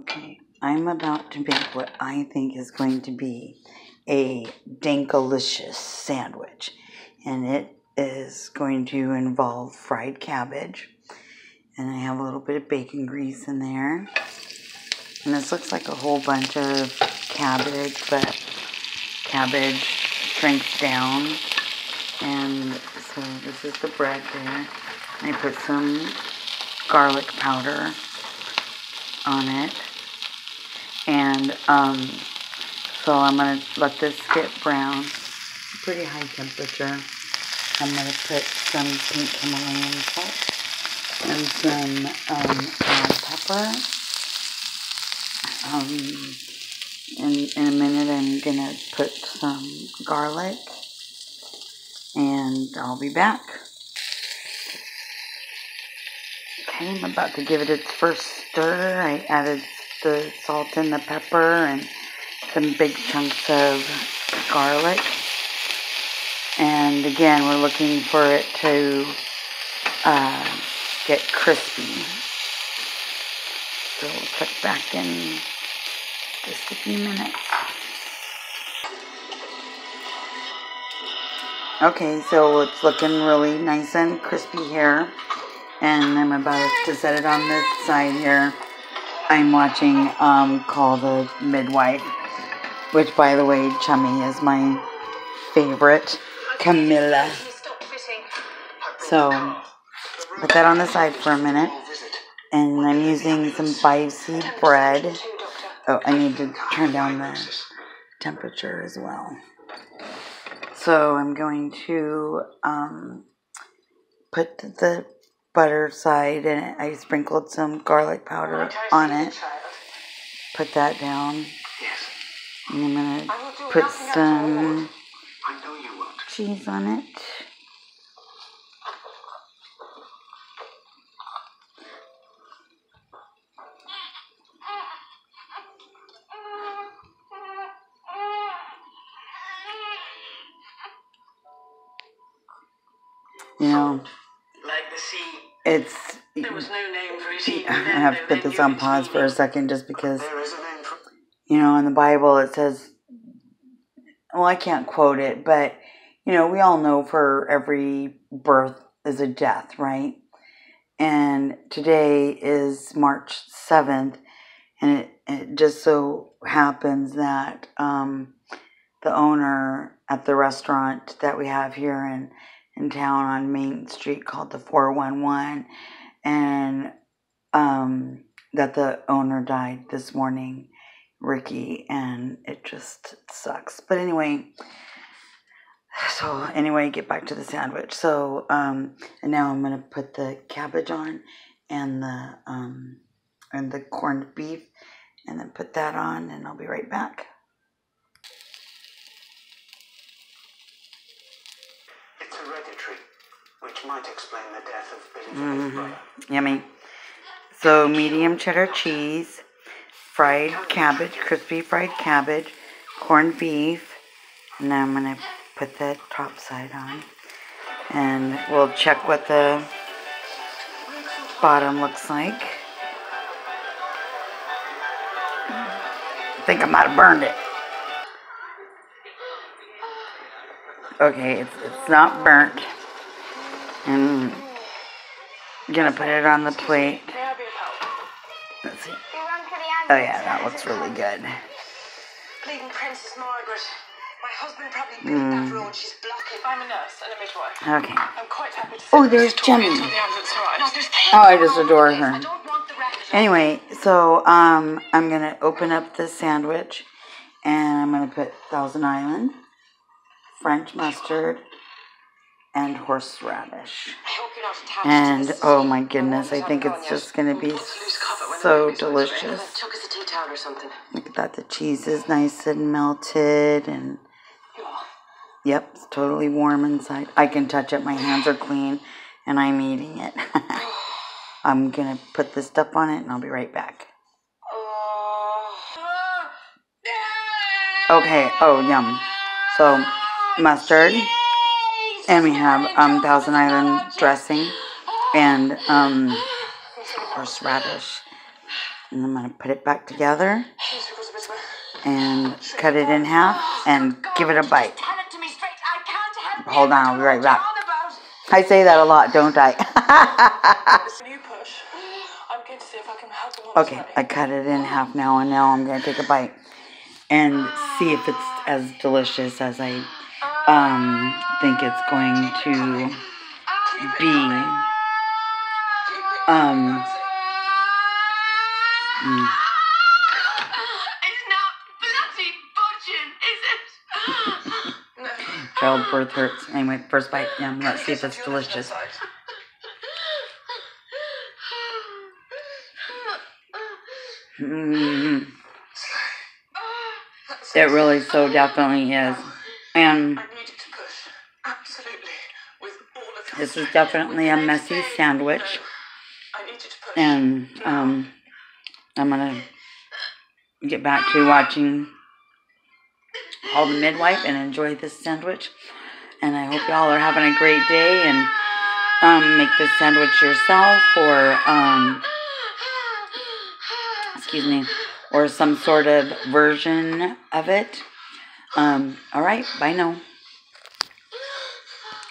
Okay, I'm about to make what I think is going to be a dankalicious sandwich, and it is going to involve fried cabbage, and I have a little bit of bacon grease in there. And this looks like a whole bunch of cabbage, but cabbage shrinks down. And so this is the bread there. I put some garlic powder on it. And um, so I'm going to let this get brown. Pretty high temperature. I'm going to put some pink Himalayan salt and some um, pepper. Um, in, in a minute, I'm going to put some garlic and I'll be back. Okay, I'm about to give it its first stir. I added the salt and the pepper and some big chunks of garlic. And again, we're looking for it to uh, get crispy. So we'll check back in just a few minutes. Okay, so it's looking really nice and crispy here. And I'm about to set it on this side here. I'm watching um, Call the Midwife, which, by the way, Chummy is my favorite. Camilla. So, put that on the side for a minute. And I'm using some 5C bread. Oh, I need to turn down the temperature as well. So I'm going to um, put the butter side and I sprinkled some garlic powder on it. Put that down. And I'm going to put some cheese on it. You know, it's. There was no name for it. I have to put this on pause for a second just because, you know, in the Bible it says, well, I can't quote it, but, you know, we all know for every birth is a death, right? And today is March 7th, and it, it just so happens that um, the owner at the restaurant that we have here in, in town on Main Street called the 411 and um, that the owner died this morning, Ricky, and it just sucks. But anyway, so anyway, get back to the sandwich. So um, and now I'm gonna put the cabbage on and the um, and the corned beef, and then put that on, and I'll be right back. It's hereditary, which might explain the death of Billy Joe's mm-hmm. brother. Yummy. So medium cheddar cheese, fried cabbage, crispy fried cabbage, corned beef, and now I'm gonna put the top side on, and we'll check what the bottom looks like. I think I might have burned it. Okay, it's, it's not burnt. And I'm gonna put it on the plate. May I be of help? Let's see. Oh yeah, that looks really good. Bleeding Princess Margaret. My husband probably built that road. She's blocking. I'm a nurse and a midwife. Okay. I'm quite happy to Oh, there's next Jenny. until the ambulance arrives. No, there's Oh, I just adore her. I don't want the wreckage. Anyway, so um, I'm gonna open up the sandwich, and I'm gonna put Thousand Island, French mustard, and horseradish. I hope you're not attached to And oh, oh my goodness, I think it's just gonna be so delicious. Took us a tea towel or something. Look at that, the cheese is nice and melted, and yep, it's totally warm inside. I can touch it, my hands are clean, and I'm eating it. I'm gonna put this stuff on it, and I'll be right back. Okay, oh, yum. So, mustard, and we have um, Thousand Island dressing, and um, horseradish. And I'm going to put it back together and cut it in half and give it a bite. Hold on, I'll be right back. I say that a lot, don't I? okay, I cut it in half now, and now I'm going to take a bite and see if it's as delicious as I um, think it's going to be. Um, mm. Childbirth hurts. Anyway, first bite. Yeah, let's see if it's delicious. Mm-hmm. It really so definitely is. And this is definitely a messy sandwich. And um, I'm going to get back to watching Call the Midwife and enjoy this sandwich. And I hope y'all are having a great day and um, make this sandwich yourself or, um, excuse me, or some sort of version of it. Um, all right, bye now.